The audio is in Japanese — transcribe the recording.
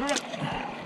はい。